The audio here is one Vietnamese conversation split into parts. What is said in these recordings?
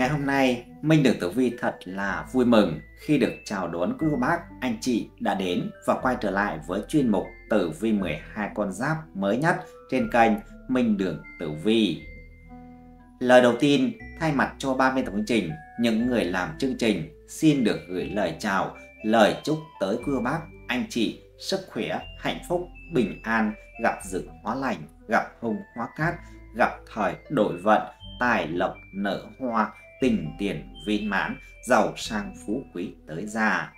Ngày hôm nay, Minh được Tử Vi thật là vui mừng khi được chào đón quý cô bác, anh chị đã đến và quay trở lại với chuyên mục Tử Vi 12 con giáp mới nhất trên kênh Minh Đường Tử Vi. Lời đầu tiên, thay mặt cho 30 tập chương trình, những người làm chương trình xin được gửi lời chào, lời chúc tới quý cô bác, anh chị sức khỏe, hạnh phúc, bình an, gặp dự hóa lành, gặp hung hóa cát, gặp thời đổi vận, tài lộc nở hoa, tình tiền viên mãn, giàu sang phú quý tới già.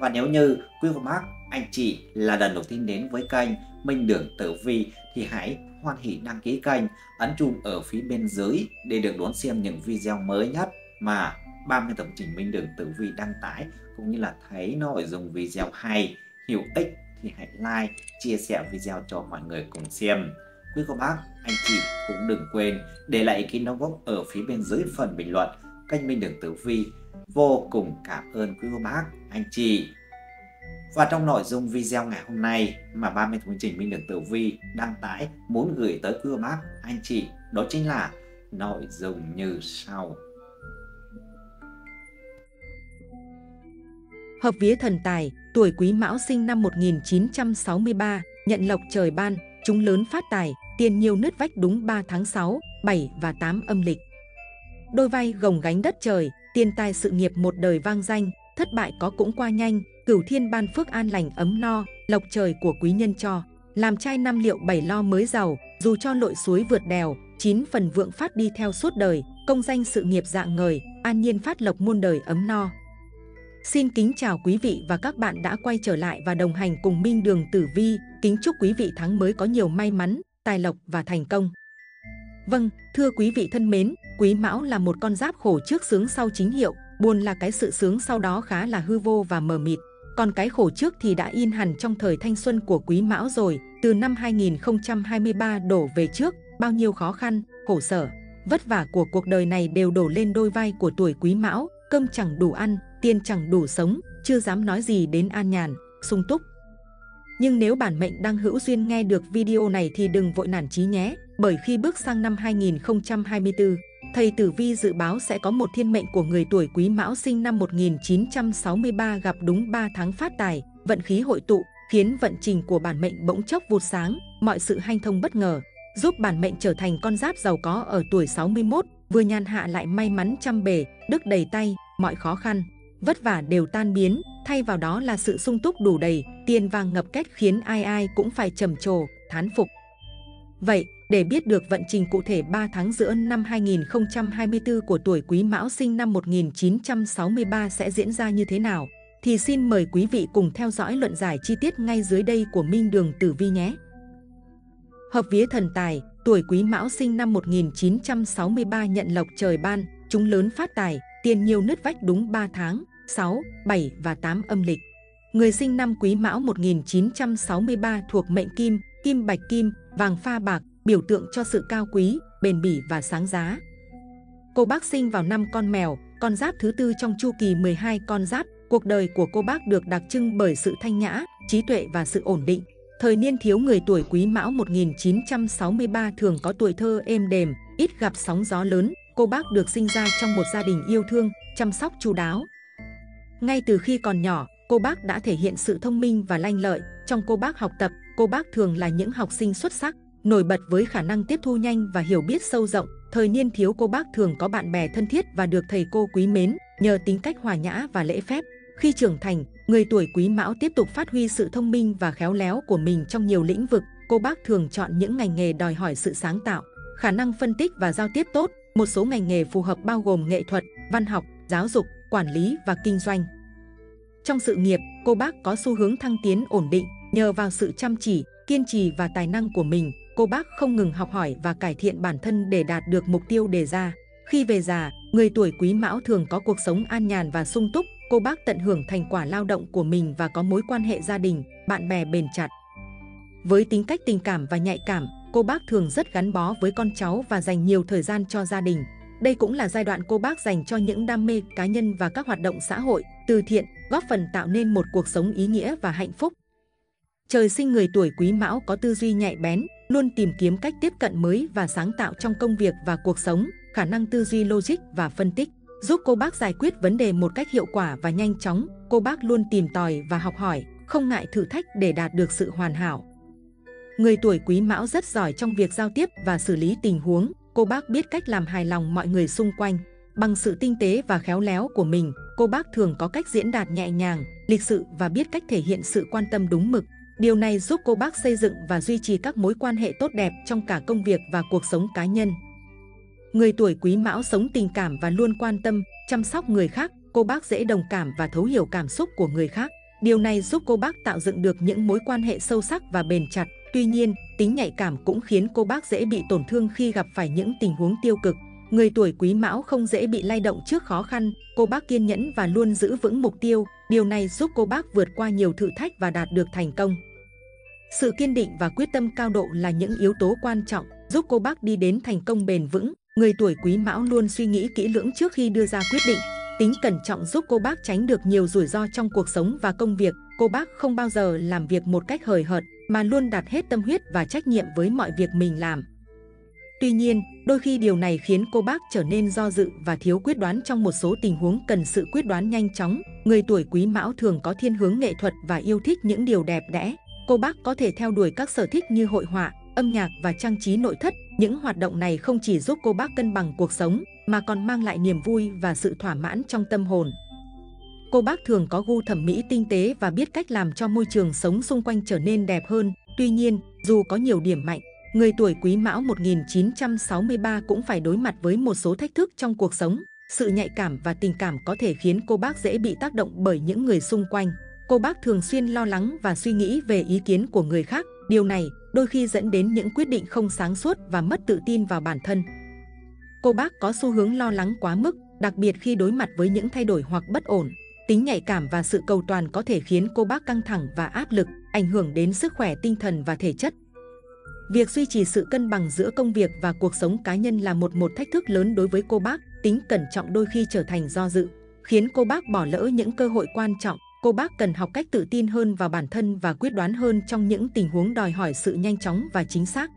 Và nếu như quý cô bác, anh chị là lần đầu tiên đến với kênh Minh Đường Tử Vi thì hãy hoan hỷ đăng ký kênh, ấn chuông ở phía bên dưới để được đón xem những video mới nhất mà 30 tập trình Minh Đường Tử Vi đăng tải cũng như là thấy nội dung video hay, hữu ích thì hãy like, chia sẻ video cho mọi người cùng xem. Quý cô bác, anh chị cũng đừng quên để lại ý kiến đóng góp ở phía bên dưới phần bình luận kênh Minh Đường Tử Vi. Vô cùng cảm ơn quý cô bác, anh chị. Và trong nội dung video ngày hôm nay mà 30 chương trình Minh Đường Tử Vi đăng tải muốn gửi tới quý cô bác, anh chị đó chính là nội dung như sau. Hợp vía thần tài, tuổi Quý Mão sinh năm 1963, nhận lộc trời ban, chúng lớn phát tài, tiền nhiều nứt vách đúng 3 tháng 6, 7 và 8 âm lịch. Đôi vai gồng gánh đất trời, tiền tài sự nghiệp một đời vang danh, thất bại có cũng qua nhanh, cửu thiên ban phước an lành ấm no, lộc trời của quý nhân cho. Làm trai năm liệu bảy lo mới giàu, dù cho lội suối vượt đèo, chín phần vượng phát đi theo suốt đời, công danh sự nghiệp dạng ngời, an nhiên phát lộc muôn đời ấm no. Xin kính chào quý vị và các bạn đã quay trở lại và đồng hành cùng Minh Đường Tử Vi. Kính chúc quý vị tháng mới có nhiều may mắn, tài lộc và thành công. Vâng, thưa quý vị thân mến, Quý Mão là một con giáp khổ trước sướng sau chính hiệu, buồn là cái sự sướng sau đó khá là hư vô và mờ mịt. Còn cái khổ trước thì đã in hẳn trong thời thanh xuân của Quý Mão rồi, từ năm 2023 đổ về trước, bao nhiêu khó khăn, khổ sở, vất vả của cuộc đời này đều đổ lên đôi vai của tuổi Quý Mão, cơm chẳng đủ ăn, tiền chẳng đủ sống, chưa dám nói gì đến an nhàn, sung túc. Nhưng nếu bản mệnh đang hữu duyên nghe được video này thì đừng vội nản chí nhé, bởi khi bước sang năm 2024, thầy Tử Vi dự báo sẽ có một thiên mệnh của người tuổi Quý Mão sinh năm 1963 gặp đúng 3 tháng phát tài, vận khí hội tụ, khiến vận trình của bản mệnh bỗng chốc vụt sáng, mọi sự hanh thông bất ngờ, giúp bản mệnh trở thành con giáp giàu có ở tuổi 61, vừa nhàn hạ lại may mắn trăm bề, đức đầy tay, mọi khó khăn vất vả đều tan biến, thay vào đó là sự sung túc đủ đầy, tiền vàng ngập kết khiến ai ai cũng phải trầm trồ, thán phục. Vậy, để biết được vận trình cụ thể 3 tháng giữa năm 2024 của tuổi Quý Mão sinh năm 1963 sẽ diễn ra như thế nào, thì xin mời quý vị cùng theo dõi luận giải chi tiết ngay dưới đây của Minh Đường Tử Vi nhé. Hợp vía thần tài, tuổi Quý Mão sinh năm 1963 nhận lộc trời ban, chúng lớn phát tài, tiền nhiều nứt vách đúng 3 tháng, 6, 7 và 8 âm lịch. Người sinh năm Quý Mão 1963 thuộc mệnh Kim, Kim Bạch Kim, vàng pha bạc, biểu tượng cho sự cao quý, bền bỉ và sáng giá. Cô bác sinh vào năm con mèo, con giáp thứ tư trong chu kỳ 12 con giáp. Cuộc đời của cô bác được đặc trưng bởi sự thanh nhã, trí tuệ và sự ổn định. Thời niên thiếu người tuổi Quý Mão 1963 thường có tuổi thơ êm đềm, ít gặp sóng gió lớn. Cô bác được sinh ra trong một gia đình yêu thương, chăm sóc chu đáo, ngay từ khi còn nhỏ, cô bác đã thể hiện sự thông minh và lanh lợi. Trong cô bác học tập, cô bác thường là những học sinh xuất sắc, nổi bật với khả năng tiếp thu nhanh và hiểu biết sâu rộng. Thời niên thiếu cô bác thường có bạn bè thân thiết và được thầy cô quý mến nhờ tính cách hòa nhã và lễ phép. Khi trưởng thành, người tuổi quý mão tiếp tục phát huy sự thông minh và khéo léo của mình trong nhiều lĩnh vực. Cô bác thường chọn những ngành nghề đòi hỏi sự sáng tạo, khả năng phân tích và giao tiếp tốt. Một số ngành nghề phù hợp bao gồm nghệ thuật, văn học, giáo dục, quản lý và kinh doanh. Trong sự nghiệp, cô bác có xu hướng thăng tiến ổn định nhờ vào sự chăm chỉ, kiên trì và tài năng của mình. Cô bác không ngừng học hỏi và cải thiện bản thân để đạt được mục tiêu đề ra. Khi về già, người tuổi quý mão thường có cuộc sống an nhàn và sung túc. Cô bác tận hưởng thành quả lao động của mình và có mối quan hệ gia đình, bạn bè bền chặt. Với tính cách tình cảm và nhạy cảm, cô bác thường rất gắn bó với con cháu và dành nhiều thời gian cho gia đình. Đây cũng là giai đoạn cô bác dành cho những đam mê cá nhân và các hoạt động xã hội, từ thiện, góp phần tạo nên một cuộc sống ý nghĩa và hạnh phúc. Trời sinh người tuổi quý mão có tư duy nhạy bén, luôn tìm kiếm cách tiếp cận mới và sáng tạo trong công việc và cuộc sống. khả năng tư duy logic và phân tích, giúp cô bác giải quyết vấn đề một cách hiệu quả và nhanh chóng. Cô bác luôn tìm tòi và học hỏi, không ngại thử thách để đạt được sự hoàn hảo. Người tuổi Quý Mão rất giỏi trong việc giao tiếp và xử lý tình huống. Cô bác biết cách làm hài lòng mọi người xung quanh. Bằng sự tinh tế và khéo léo của mình, cô bác thường có cách diễn đạt nhẹ nhàng, lịch sự và biết cách thể hiện sự quan tâm đúng mực. Điều này giúp cô bác xây dựng và duy trì các mối quan hệ tốt đẹp trong cả công việc và cuộc sống cá nhân. Người tuổi Quý Mão sống tình cảm và luôn quan tâm, chăm sóc người khác. Cô bác dễ đồng cảm và thấu hiểu cảm xúc của người khác. Điều này giúp cô bác tạo dựng được những mối quan hệ sâu sắc và bền chặt. Tuy nhiên, tính nhạy cảm cũng khiến cô bác dễ bị tổn thương khi gặp phải những tình huống tiêu cực. Người tuổi Quý Mão không dễ bị lay động trước khó khăn, cô bác kiên nhẫn và luôn giữ vững mục tiêu. Điều này giúp cô bác vượt qua nhiều thử thách và đạt được thành công. Sự kiên định và quyết tâm cao độ là những yếu tố quan trọng giúp cô bác đi đến thành công bền vững. Người tuổi Quý Mão luôn suy nghĩ kỹ lưỡng trước khi đưa ra quyết định. Tính cẩn trọng giúp cô bác tránh được nhiều rủi ro trong cuộc sống và công việc. Cô bác không bao giờ làm việc một cách hời hợt mà luôn đặt hết tâm huyết và trách nhiệm với mọi việc mình làm. Tuy nhiên, đôi khi điều này khiến cô bác trở nên do dự và thiếu quyết đoán trong một số tình huống cần sự quyết đoán nhanh chóng. Người tuổi Quý Mão thường có thiên hướng nghệ thuật và yêu thích những điều đẹp đẽ. Cô bác có thể theo đuổi các sở thích như hội họa, âm nhạc và trang trí nội thất. Những hoạt động này không chỉ giúp cô bác cân bằng cuộc sống mà còn mang lại niềm vui và sự thỏa mãn trong tâm hồn. Cô bác thường có gu thẩm mỹ tinh tế và biết cách làm cho môi trường sống xung quanh trở nên đẹp hơn. Tuy nhiên, dù có nhiều điểm mạnh, người tuổi Quý Mão 1963 cũng phải đối mặt với một số thách thức trong cuộc sống. Sự nhạy cảm và tình cảm có thể khiến cô bác dễ bị tác động bởi những người xung quanh. Cô bác thường xuyên lo lắng và suy nghĩ về ý kiến của người khác. Điều này đôi khi dẫn đến những quyết định không sáng suốt và mất tự tin vào bản thân. Cô bác có xu hướng lo lắng quá mức, đặc biệt khi đối mặt với những thay đổi hoặc bất ổn. Tính nhạy cảm và sự cầu toàn có thể khiến cô bác căng thẳng và áp lực, ảnh hưởng đến sức khỏe tinh thần và thể chất. Việc duy trì sự cân bằng giữa công việc và cuộc sống cá nhân là một một thách thức lớn đối với cô bác. Tính cẩn trọng đôi khi trở thành do dự, khiến cô bác bỏ lỡ những cơ hội quan trọng. Cô bác cần học cách tự tin hơn vào bản thân và quyết đoán hơn trong những tình huống đòi hỏi sự nhanh chóng và chính xác.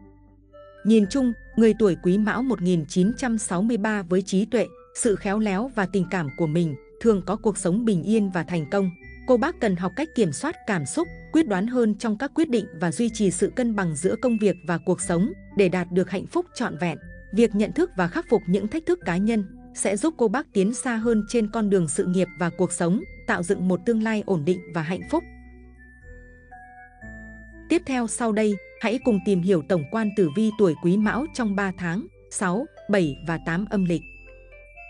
Nhìn chung, người tuổi Quý Mão 1963 với trí tuệ, sự khéo léo và tình cảm của mình thường có cuộc sống bình yên và thành công. Cô bác cần học cách kiểm soát cảm xúc, quyết đoán hơn trong các quyết định và duy trì sự cân bằng giữa công việc và cuộc sống để đạt được hạnh phúc trọn vẹn. Việc nhận thức và khắc phục những thách thức cá nhân sẽ giúp cô bác tiến xa hơn trên con đường sự nghiệp và cuộc sống, tạo dựng một tương lai ổn định và hạnh phúc. Tiếp theo sau đây, hãy cùng tìm hiểu tổng quan tử vi tuổi Quý Mão trong 3 tháng 6, 7 và 8 âm lịch.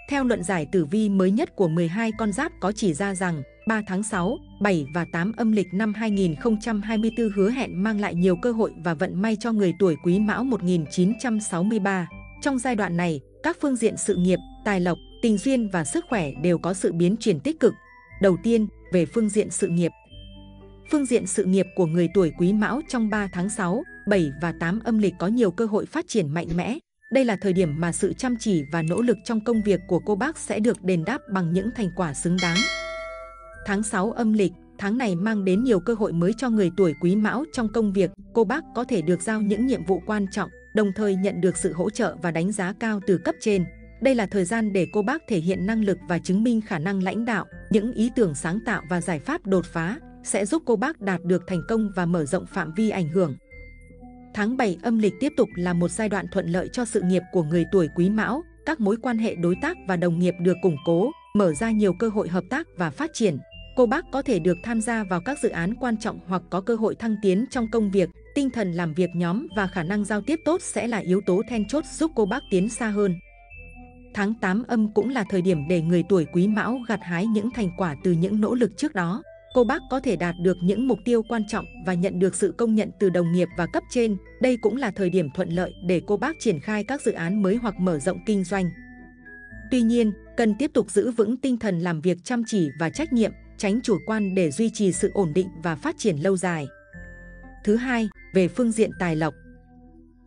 Theo luận giải tử vi mới nhất của 12 con giáp có chỉ ra rằng 3 tháng 6, 7 và 8 âm lịch năm 2024 hứa hẹn mang lại nhiều cơ hội và vận may cho người tuổi Quý Mão 1963. Trong giai đoạn này, các phương diện sự nghiệp, tài lộc, tình duyên và sức khỏe đều có sự biến chuyển tích cực. Đầu tiên, về phương diện sự nghiệp. Phương diện sự nghiệp của người tuổi Quý Mão trong 3 tháng 6, 7 và 8 âm lịch có nhiều cơ hội phát triển mạnh mẽ, đây là thời điểm mà sự chăm chỉ và nỗ lực trong công việc của cô bác sẽ được đền đáp bằng những thành quả xứng đáng. Tháng 6 âm lịch, tháng này mang đến nhiều cơ hội mới cho người tuổi quý mão trong công việc. Cô bác có thể được giao những nhiệm vụ quan trọng, đồng thời nhận được sự hỗ trợ và đánh giá cao từ cấp trên. Đây là thời gian để cô bác thể hiện năng lực và chứng minh khả năng lãnh đạo, những ý tưởng sáng tạo và giải pháp đột phá sẽ giúp cô bác đạt được thành công và mở rộng phạm vi ảnh hưởng. Tháng 7 âm lịch tiếp tục là một giai đoạn thuận lợi cho sự nghiệp của người tuổi Quý Mão. Các mối quan hệ đối tác và đồng nghiệp được củng cố, mở ra nhiều cơ hội hợp tác và phát triển. Cô bác có thể được tham gia vào các dự án quan trọng hoặc có cơ hội thăng tiến trong công việc. Tinh thần làm việc nhóm và khả năng giao tiếp tốt sẽ là yếu tố then chốt giúp cô bác tiến xa hơn. Tháng 8 âm cũng là thời điểm để người tuổi Quý Mão gặt hái những thành quả từ những nỗ lực trước đó cô bác có thể đạt được những mục tiêu quan trọng và nhận được sự công nhận từ đồng nghiệp và cấp trên. Đây cũng là thời điểm thuận lợi để cô bác triển khai các dự án mới hoặc mở rộng kinh doanh. Tuy nhiên, cần tiếp tục giữ vững tinh thần làm việc chăm chỉ và trách nhiệm, tránh chủ quan để duy trì sự ổn định và phát triển lâu dài. Thứ hai, về phương diện tài lộc.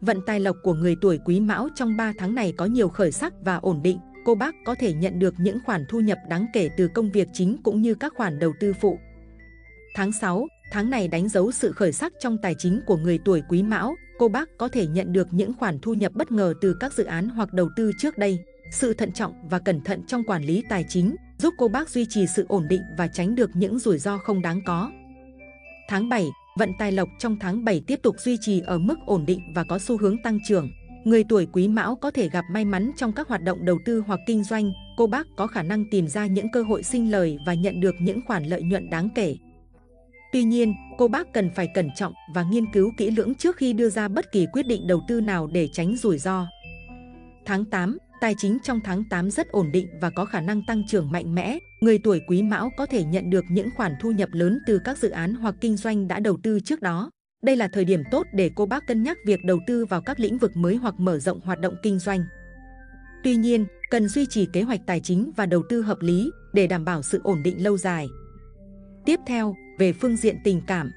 Vận tài lộc của người tuổi Quý Mão trong 3 tháng này có nhiều khởi sắc và ổn định. Cô bác có thể nhận được những khoản thu nhập đáng kể từ công việc chính cũng như các khoản đầu tư phụ. Tháng 6, Tháng này đánh dấu sự khởi sắc trong tài chính của người tuổi Quý Mão, cô bác có thể nhận được những khoản thu nhập bất ngờ từ các dự án hoặc đầu tư trước đây. Sự thận trọng và cẩn thận trong quản lý tài chính giúp cô bác duy trì sự ổn định và tránh được những rủi ro không đáng có. Tháng 7, vận tài lộc trong tháng 7 tiếp tục duy trì ở mức ổn định và có xu hướng tăng trưởng. Người tuổi Quý Mão có thể gặp may mắn trong các hoạt động đầu tư hoặc kinh doanh. Cô bác có khả năng tìm ra những cơ hội sinh lời và nhận được những khoản lợi nhuận đáng kể. Tuy nhiên, cô bác cần phải cẩn trọng và nghiên cứu kỹ lưỡng trước khi đưa ra bất kỳ quyết định đầu tư nào để tránh rủi ro. Tháng 8, tài chính trong tháng 8 rất ổn định và có khả năng tăng trưởng mạnh mẽ. Người tuổi Quý Mão có thể nhận được những khoản thu nhập lớn từ các dự án hoặc kinh doanh đã đầu tư trước đó. Đây là thời điểm tốt để cô bác cân nhắc việc đầu tư vào các lĩnh vực mới hoặc mở rộng hoạt động kinh doanh. Tuy nhiên, cần duy trì kế hoạch tài chính và đầu tư hợp lý để đảm bảo sự ổn định lâu dài. Tiếp theo, về phương diện tình cảm.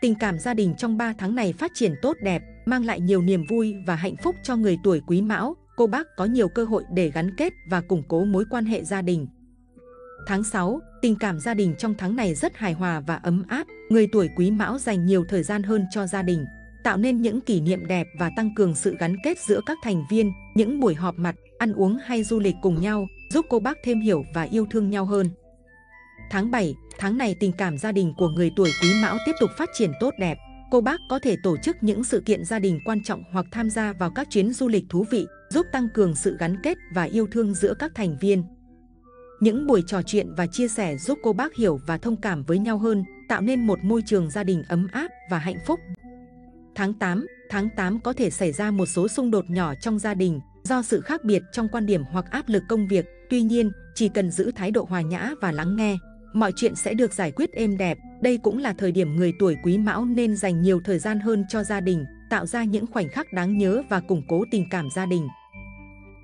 Tình cảm gia đình trong 3 tháng này phát triển tốt đẹp, mang lại nhiều niềm vui và hạnh phúc cho người tuổi Quý Mão. Cô bác có nhiều cơ hội để gắn kết và củng cố mối quan hệ gia đình. Tháng 6, tình cảm gia đình trong tháng này rất hài hòa và ấm áp. Người tuổi Quý Mão dành nhiều thời gian hơn cho gia đình, tạo nên những kỷ niệm đẹp và tăng cường sự gắn kết giữa các thành viên. Những buổi họp mặt, ăn uống hay du lịch cùng nhau giúp cô bác thêm hiểu và yêu thương nhau hơn. Tháng 7, tháng này tình cảm gia đình của người tuổi Quý Mão tiếp tục phát triển tốt đẹp. Cô bác có thể tổ chức những sự kiện gia đình quan trọng hoặc tham gia vào các chuyến du lịch thú vị, giúp tăng cường sự gắn kết và yêu thương giữa các thành viên. Những buổi trò chuyện và chia sẻ giúp cô bác hiểu và thông cảm với nhau hơn, tạo nên một môi trường gia đình ấm áp và hạnh phúc. Tháng 8, tháng 8 có thể xảy ra một số xung đột nhỏ trong gia đình do sự khác biệt trong quan điểm hoặc áp lực công việc. Tuy nhiên, chỉ cần giữ thái độ hòa nhã và lắng nghe, mọi chuyện sẽ được giải quyết êm đẹp. Đây cũng là thời điểm người tuổi quý mão nên dành nhiều thời gian hơn cho gia đình, tạo ra những khoảnh khắc đáng nhớ và củng cố tình cảm gia đình.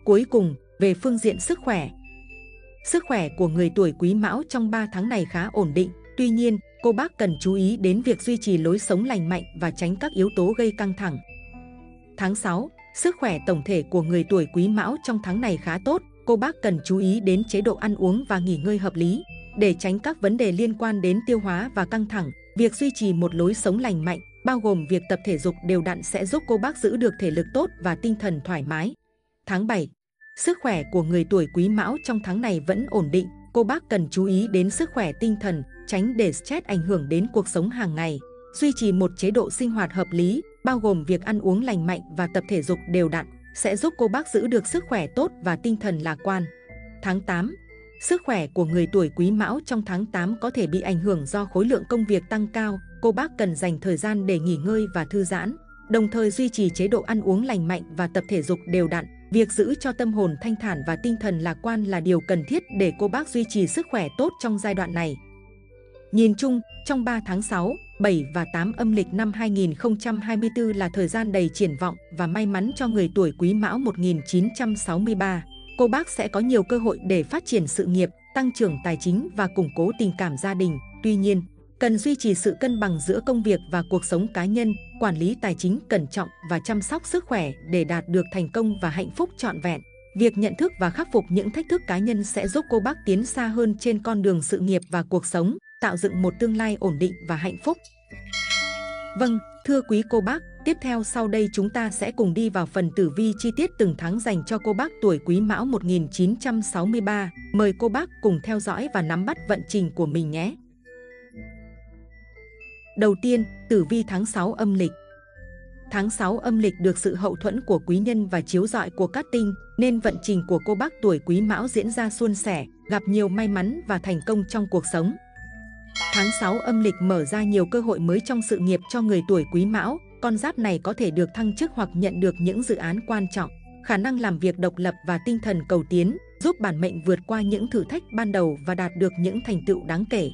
Cuối cùng, về phương diện sức khỏe. Sức khỏe của người tuổi quý mão trong 3 tháng này khá ổn định. Tuy nhiên, cô bác cần chú ý đến việc duy trì lối sống lành mạnh và tránh các yếu tố gây căng thẳng. Tháng 6, sức khỏe tổng thể của người tuổi quý mão trong tháng này khá tốt. Cô bác cần chú ý đến chế độ ăn uống và nghỉ ngơi hợp lý. Để tránh các vấn đề liên quan đến tiêu hóa và căng thẳng, việc duy trì một lối sống lành mạnh, bao gồm việc tập thể dục đều đặn sẽ giúp cô bác giữ được thể lực tốt và tinh thần thoải mái. Tháng 7, sức khỏe của người tuổi quý mão trong tháng này vẫn ổn định. Cô bác cần chú ý đến sức khỏe tinh thần, tránh để stress ảnh hưởng đến cuộc sống hàng ngày. Duy trì một chế độ sinh hoạt hợp lý, bao gồm việc ăn uống lành mạnh và tập thể dục đều đặn, sẽ giúp cô bác giữ được sức khỏe tốt và tinh thần lạc quan. Tháng 8, Sức khỏe của người tuổi quý mão trong tháng 8 có thể bị ảnh hưởng do khối lượng công việc tăng cao, cô bác cần dành thời gian để nghỉ ngơi và thư giãn, đồng thời duy trì chế độ ăn uống lành mạnh và tập thể dục đều đặn. Việc giữ cho tâm hồn thanh thản và tinh thần lạc quan là điều cần thiết để cô bác duy trì sức khỏe tốt trong giai đoạn này. Nhìn chung, trong 3 tháng 6, 7 và 8 âm lịch năm 2024 là thời gian đầy triển vọng và may mắn cho người tuổi Quý Mão 1963 cô bác sẽ có nhiều cơ hội để phát triển sự nghiệp, tăng trưởng tài chính và củng cố tình cảm gia đình. Tuy nhiên, cần duy trì sự cân bằng giữa công việc và cuộc sống cá nhân, quản lý tài chính cẩn trọng và chăm sóc sức khỏe để đạt được thành công và hạnh phúc trọn vẹn. Việc nhận thức và khắc phục những thách thức cá nhân sẽ giúp cô bác tiến xa hơn trên con đường sự nghiệp và cuộc sống, tạo dựng một tương lai ổn định và hạnh phúc. Vâng, thưa quý cô bác, Tiếp theo sau đây chúng ta sẽ cùng đi vào phần tử vi chi tiết từng tháng dành cho cô bác tuổi Quý Mão 1963. Mời cô bác cùng theo dõi và nắm bắt vận trình của mình nhé. Đầu tiên, tử vi tháng 6 âm lịch. Tháng 6 âm lịch được sự hậu thuẫn của quý nhân và chiếu rọi của các tinh, nên vận trình của cô bác tuổi Quý Mão diễn ra suôn sẻ, gặp nhiều may mắn và thành công trong cuộc sống. Tháng 6 âm lịch mở ra nhiều cơ hội mới trong sự nghiệp cho người tuổi Quý Mão, con giáp này có thể được thăng chức hoặc nhận được những dự án quan trọng, khả năng làm việc độc lập và tinh thần cầu tiến, giúp bản mệnh vượt qua những thử thách ban đầu và đạt được những thành tựu đáng kể.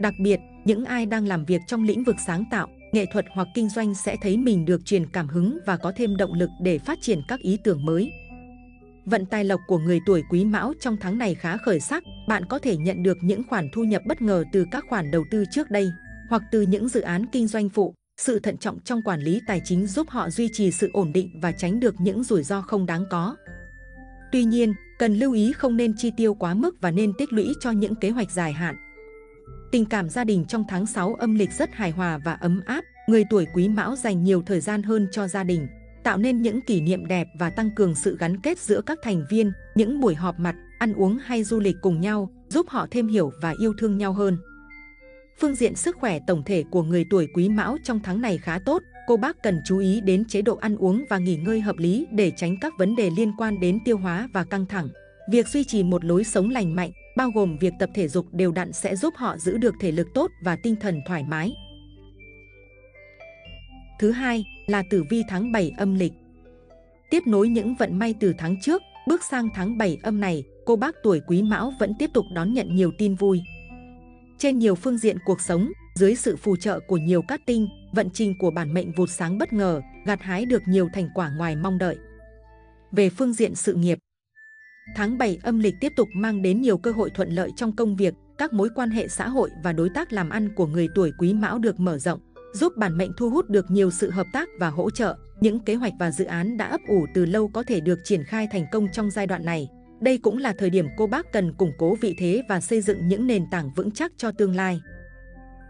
Đặc biệt, những ai đang làm việc trong lĩnh vực sáng tạo, nghệ thuật hoặc kinh doanh sẽ thấy mình được truyền cảm hứng và có thêm động lực để phát triển các ý tưởng mới. Vận tài lộc của người tuổi Quý Mão trong tháng này khá khởi sắc, bạn có thể nhận được những khoản thu nhập bất ngờ từ các khoản đầu tư trước đây hoặc từ những dự án kinh doanh phụ. Sự thận trọng trong quản lý tài chính giúp họ duy trì sự ổn định và tránh được những rủi ro không đáng có. Tuy nhiên, cần lưu ý không nên chi tiêu quá mức và nên tích lũy cho những kế hoạch dài hạn. Tình cảm gia đình trong tháng 6 âm lịch rất hài hòa và ấm áp, người tuổi Quý Mão dành nhiều thời gian hơn cho gia đình, tạo nên những kỷ niệm đẹp và tăng cường sự gắn kết giữa các thành viên, những buổi họp mặt, ăn uống hay du lịch cùng nhau, giúp họ thêm hiểu và yêu thương nhau hơn. Phương diện sức khỏe tổng thể của người tuổi Quý Mão trong tháng này khá tốt, cô bác cần chú ý đến chế độ ăn uống và nghỉ ngơi hợp lý để tránh các vấn đề liên quan đến tiêu hóa và căng thẳng. Việc duy trì một lối sống lành mạnh, bao gồm việc tập thể dục đều đặn sẽ giúp họ giữ được thể lực tốt và tinh thần thoải mái. Thứ hai là tử vi tháng 7 âm lịch. Tiếp nối những vận may từ tháng trước, bước sang tháng 7 âm này, cô bác tuổi Quý Mão vẫn tiếp tục đón nhận nhiều tin vui. Trên nhiều phương diện cuộc sống, dưới sự phù trợ của nhiều cát tinh, vận trình của bản mệnh vụt sáng bất ngờ, gặt hái được nhiều thành quả ngoài mong đợi. Về phương diện sự nghiệp, tháng 7 âm lịch tiếp tục mang đến nhiều cơ hội thuận lợi trong công việc, các mối quan hệ xã hội và đối tác làm ăn của người tuổi Quý Mão được mở rộng, giúp bản mệnh thu hút được nhiều sự hợp tác và hỗ trợ. Những kế hoạch và dự án đã ấp ủ từ lâu có thể được triển khai thành công trong giai đoạn này. Đây cũng là thời điểm cô bác cần củng cố vị thế và xây dựng những nền tảng vững chắc cho tương lai.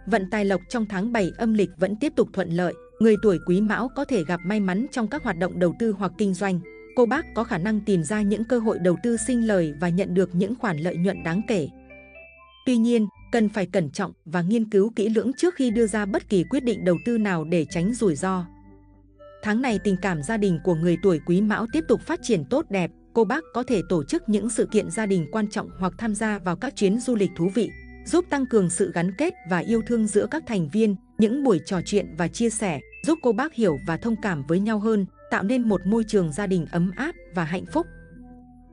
Vận tài lộc trong tháng 7 âm lịch vẫn tiếp tục thuận lợi, người tuổi Quý Mão có thể gặp may mắn trong các hoạt động đầu tư hoặc kinh doanh. Cô bác có khả năng tìm ra những cơ hội đầu tư sinh lời và nhận được những khoản lợi nhuận đáng kể. Tuy nhiên, cần phải cẩn trọng và nghiên cứu kỹ lưỡng trước khi đưa ra bất kỳ quyết định đầu tư nào để tránh rủi ro. Tháng này tình cảm gia đình của người tuổi Quý Mão tiếp tục phát triển tốt đẹp, cô bác có thể tổ chức những sự kiện gia đình quan trọng hoặc tham gia vào các chuyến du lịch thú vị, giúp tăng cường sự gắn kết và yêu thương giữa các thành viên, những buổi trò chuyện và chia sẻ, giúp cô bác hiểu và thông cảm với nhau hơn, tạo nên một môi trường gia đình ấm áp và hạnh phúc.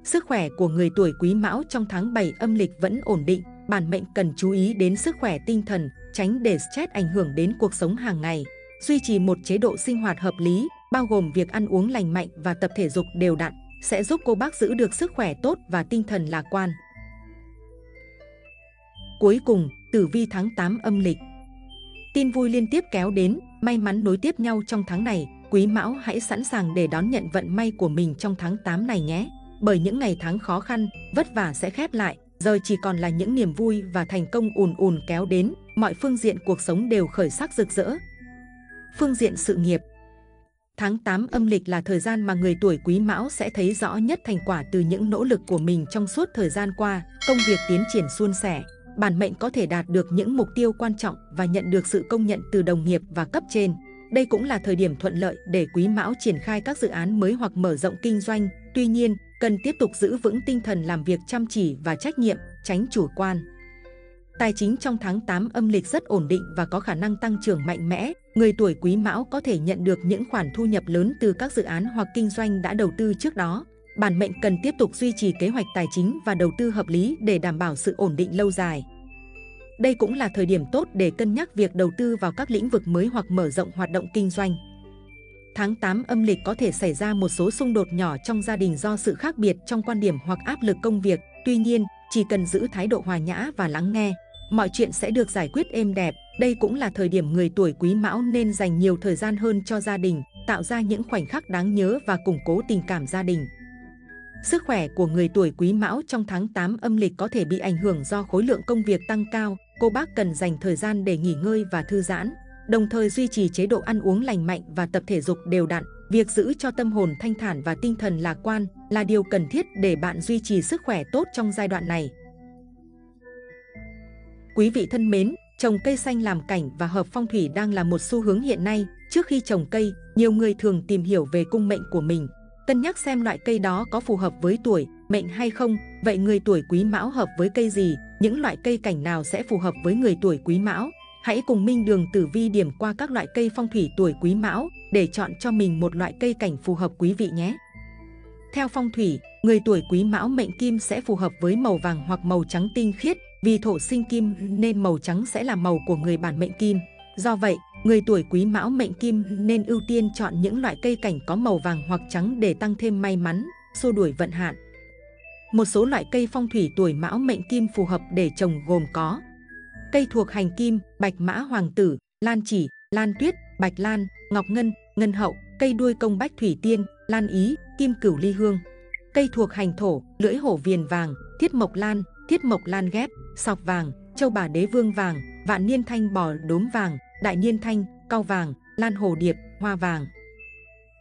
Sức khỏe của người tuổi Quý Mão trong tháng 7 âm lịch vẫn ổn định, bản mệnh cần chú ý đến sức khỏe tinh thần, tránh để stress ảnh hưởng đến cuộc sống hàng ngày. Duy trì một chế độ sinh hoạt hợp lý, bao gồm việc ăn uống lành mạnh và tập thể dục đều đặn, sẽ giúp cô bác giữ được sức khỏe tốt và tinh thần lạc quan. Cuối cùng, tử vi tháng 8 âm lịch. Tin vui liên tiếp kéo đến, may mắn nối tiếp nhau trong tháng này. Quý Mão hãy sẵn sàng để đón nhận vận may của mình trong tháng 8 này nhé. Bởi những ngày tháng khó khăn, vất vả sẽ khép lại, giờ chỉ còn là những niềm vui và thành công ùn ùn kéo đến, mọi phương diện cuộc sống đều khởi sắc rực rỡ. Phương diện sự nghiệp Tháng 8 âm lịch là thời gian mà người tuổi Quý Mão sẽ thấy rõ nhất thành quả từ những nỗ lực của mình trong suốt thời gian qua, công việc tiến triển suôn sẻ, bản mệnh có thể đạt được những mục tiêu quan trọng và nhận được sự công nhận từ đồng nghiệp và cấp trên. Đây cũng là thời điểm thuận lợi để Quý Mão triển khai các dự án mới hoặc mở rộng kinh doanh. Tuy nhiên, cần tiếp tục giữ vững tinh thần làm việc chăm chỉ và trách nhiệm, tránh chủ quan. Tài chính trong tháng 8 âm lịch rất ổn định và có khả năng tăng trưởng mạnh mẽ. Người tuổi Quý Mão có thể nhận được những khoản thu nhập lớn từ các dự án hoặc kinh doanh đã đầu tư trước đó bản mệnh cần tiếp tục duy trì kế hoạch tài chính và đầu tư hợp lý để đảm bảo sự ổn định lâu dài. Đây cũng là thời điểm tốt để cân nhắc việc đầu tư vào các lĩnh vực mới hoặc mở rộng hoạt động kinh doanh. Tháng 8 âm lịch có thể xảy ra một số xung đột nhỏ trong gia đình do sự khác biệt trong quan điểm hoặc áp lực công việc. Tuy nhiên, chỉ cần giữ thái độ hòa nhã và lắng nghe, mọi chuyện sẽ được giải quyết êm đẹp. Đây cũng là thời điểm người tuổi Quý Mão nên dành nhiều thời gian hơn cho gia đình, tạo ra những khoảnh khắc đáng nhớ và củng cố tình cảm gia đình. Sức khỏe của người tuổi Quý Mão trong tháng 8 âm lịch có thể bị ảnh hưởng do khối lượng công việc tăng cao. Cô bác cần dành thời gian để nghỉ ngơi và thư giãn, đồng thời duy trì chế độ ăn uống lành mạnh và tập thể dục đều đặn. Việc giữ cho tâm hồn thanh thản và tinh thần lạc quan là điều cần thiết để bạn duy trì sức khỏe tốt trong giai đoạn này. Quý vị thân mến, trồng cây xanh làm cảnh và hợp phong thủy đang là một xu hướng hiện nay. Trước khi trồng cây, nhiều người thường tìm hiểu về cung mệnh của mình, Cân nhắc xem loại cây đó có phù hợp với tuổi, mệnh hay không. Vậy người tuổi quý mão hợp với cây gì? Những loại cây cảnh nào sẽ phù hợp với người tuổi quý mão? Hãy cùng Minh Đường Tử Vi điểm qua các loại cây phong thủy tuổi quý mão để chọn cho mình một loại cây cảnh phù hợp quý vị nhé. Theo phong thủy, người tuổi quý mão mệnh kim sẽ phù hợp với màu vàng hoặc màu trắng tinh khiết, vì thổ sinh kim nên màu trắng sẽ là màu của người bản mệnh kim. Do vậy, người tuổi quý mão mệnh kim nên ưu tiên chọn những loại cây cảnh có màu vàng hoặc trắng để tăng thêm may mắn, xua đuổi vận hạn. Một số loại cây phong thủy tuổi mão mệnh kim phù hợp để trồng gồm có Cây thuộc hành kim, bạch mã hoàng tử, lan chỉ, lan tuyết, bạch lan, ngọc ngân, ngân hậu, cây đuôi công bách thủy tiên, lan ý, kim cửu ly hương. Cây thuộc hành thổ, lưỡi hổ viền vàng, thiết mộc lan, thiết mộc lan ghép, sọc vàng, châu bà đế vương vàng, vạn niên thanh bò đốm vàng, đại niên thanh, cao vàng, lan hồ điệp, hoa vàng.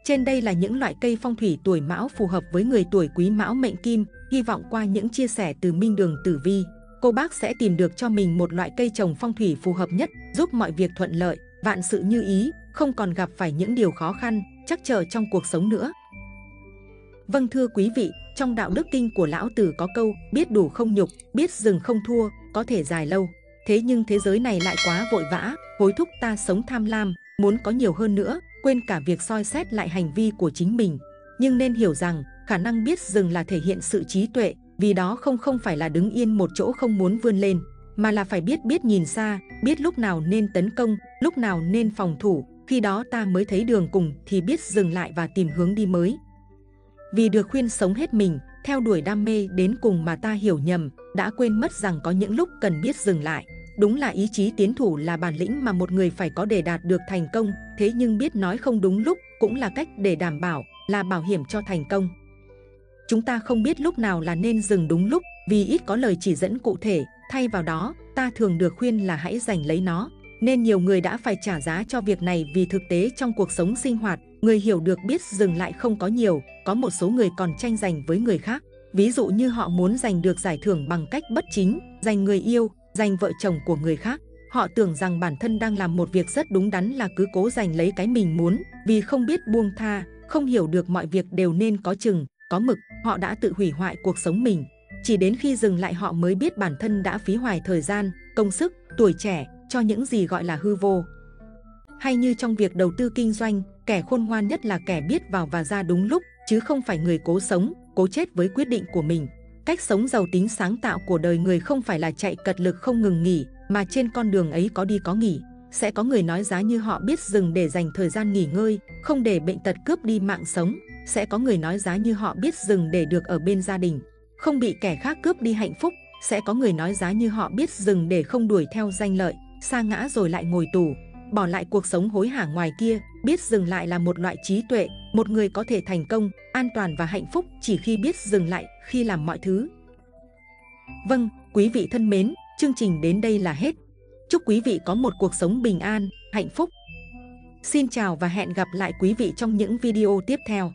Trên đây là những loại cây phong thủy tuổi mão phù hợp với người tuổi quý mão mệnh kim, hy vọng qua những chia sẻ từ Minh Đường Tử Vi, cô bác sẽ tìm được cho mình một loại cây trồng phong thủy phù hợp nhất, giúp mọi việc thuận lợi, vạn sự như ý, không còn gặp phải những điều khó khăn, chắc trở trong cuộc sống nữa. Vâng thưa quý vị, trong đạo đức kinh của Lão Tử có câu biết đủ không nhục, biết dừng không thua, có thể dài lâu. Thế nhưng thế giới này lại quá vội vã, hối thúc ta sống tham lam, muốn có nhiều hơn nữa, quên cả việc soi xét lại hành vi của chính mình. Nhưng nên hiểu rằng, khả năng biết dừng là thể hiện sự trí tuệ, vì đó không không phải là đứng yên một chỗ không muốn vươn lên, mà là phải biết biết nhìn xa, biết lúc nào nên tấn công, lúc nào nên phòng thủ, khi đó ta mới thấy đường cùng thì biết dừng lại và tìm hướng đi mới. Vì được khuyên sống hết mình, theo đuổi đam mê đến cùng mà ta hiểu nhầm, đã quên mất rằng có những lúc cần biết dừng lại. Đúng là ý chí tiến thủ là bản lĩnh mà một người phải có để đạt được thành công, thế nhưng biết nói không đúng lúc cũng là cách để đảm bảo, là bảo hiểm cho thành công. Chúng ta không biết lúc nào là nên dừng đúng lúc vì ít có lời chỉ dẫn cụ thể, thay vào đó, ta thường được khuyên là hãy giành lấy nó. Nên nhiều người đã phải trả giá cho việc này vì thực tế trong cuộc sống sinh hoạt, người hiểu được biết dừng lại không có nhiều, có một số người còn tranh giành với người khác. Ví dụ như họ muốn giành được giải thưởng bằng cách bất chính, giành người yêu, giành vợ chồng của người khác. Họ tưởng rằng bản thân đang làm một việc rất đúng đắn là cứ cố giành lấy cái mình muốn, vì không biết buông tha, không hiểu được mọi việc đều nên có chừng, có mực, họ đã tự hủy hoại cuộc sống mình. Chỉ đến khi dừng lại họ mới biết bản thân đã phí hoài thời gian, công sức, tuổi trẻ cho những gì gọi là hư vô. Hay như trong việc đầu tư kinh doanh, kẻ khôn ngoan nhất là kẻ biết vào và ra đúng lúc, chứ không phải người cố sống, cố chết với quyết định của mình. Cách sống giàu tính sáng tạo của đời người không phải là chạy cật lực không ngừng nghỉ, mà trên con đường ấy có đi có nghỉ. Sẽ có người nói giá như họ biết dừng để dành thời gian nghỉ ngơi, không để bệnh tật cướp đi mạng sống. Sẽ có người nói giá như họ biết dừng để được ở bên gia đình, không bị kẻ khác cướp đi hạnh phúc. Sẽ có người nói giá như họ biết dừng để không đuổi theo danh lợi, sa ngã rồi lại ngồi tù, bỏ lại cuộc sống hối hả ngoài kia, biết dừng lại là một loại trí tuệ, một người có thể thành công, an toàn và hạnh phúc chỉ khi biết dừng lại khi làm mọi thứ. Vâng, quý vị thân mến, chương trình đến đây là hết. Chúc quý vị có một cuộc sống bình an, hạnh phúc. Xin chào và hẹn gặp lại quý vị trong những video tiếp theo.